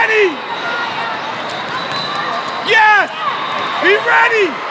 ready! Yes! Be ready!